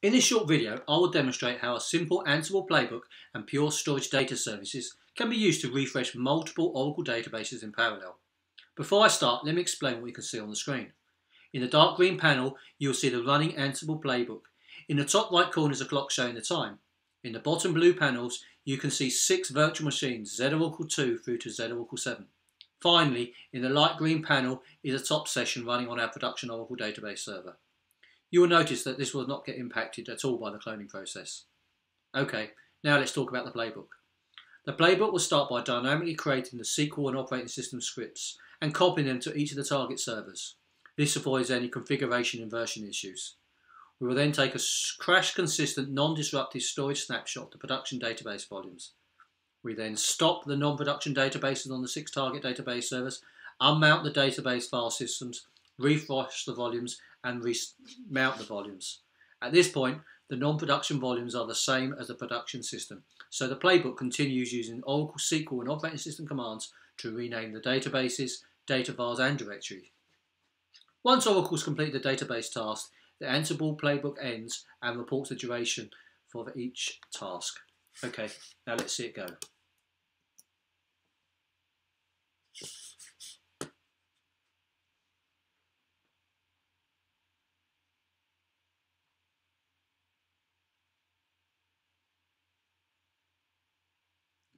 In this short video, I will demonstrate how a simple Ansible playbook and pure storage data services can be used to refresh multiple Oracle databases in parallel. Before I start, let me explain what you can see on the screen. In the dark green panel, you'll see the running Ansible playbook. In the top right corner is a clock showing the time. In the bottom blue panels, you can see six virtual machines, Z Oracle 2 through to Z Oracle 7. Finally, in the light green panel is a top session running on our production Oracle database server. You will notice that this will not get impacted at all by the cloning process. Okay, now let's talk about the playbook. The playbook will start by dynamically creating the SQL and operating system scripts and copying them to each of the target servers. This avoids any configuration inversion issues. We will then take a crash consistent non-disruptive storage snapshot of the production database volumes. We then stop the non-production databases on the six target database servers, unmount the database file systems, refresh the volumes and remount the volumes. At this point, the non-production volumes are the same as the production system, so the playbook continues using Oracle SQL and operating system commands to rename the databases, data files and directory. Once Oracle's completed the database task, the Ansible playbook ends and reports the duration for each task. Okay, now let's see it go.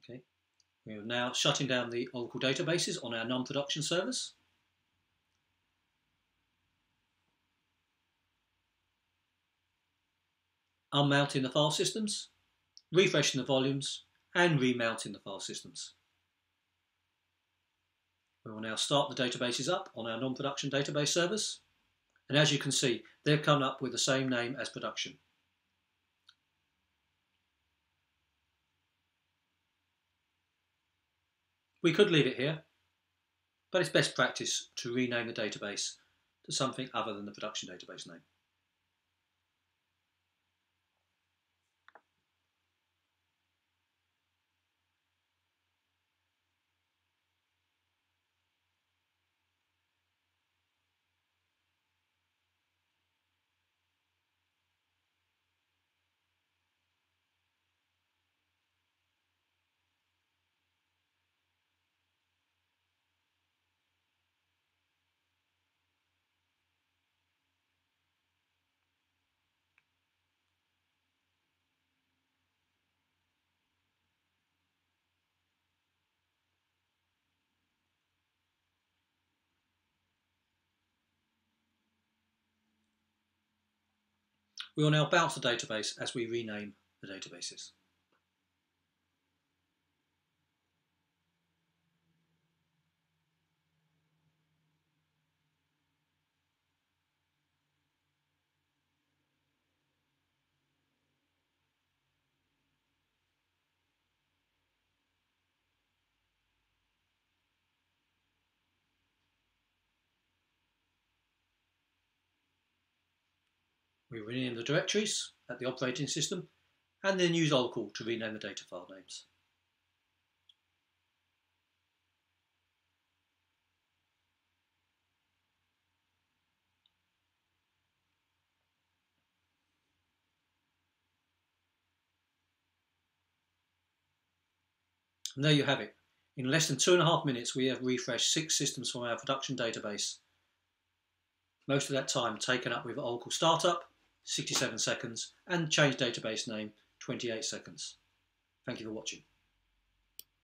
Okay, we are now shutting down the Oracle databases on our non-production servers. Unmounting the file systems, refreshing the volumes, and remounting the file systems. We will now start the databases up on our non-production database servers. And as you can see, they've come up with the same name as production. We could leave it here, but it's best practice to rename the database to something other than the production database name. We will now bounce the database as we rename the databases. We rename the directories at the operating system and then use Oracle to rename the data file names. And there you have it. In less than two and a half minutes, we have refreshed six systems from our production database. Most of that time taken up with Oracle Startup, 67 seconds, and change database name 28 seconds. Thank you for watching.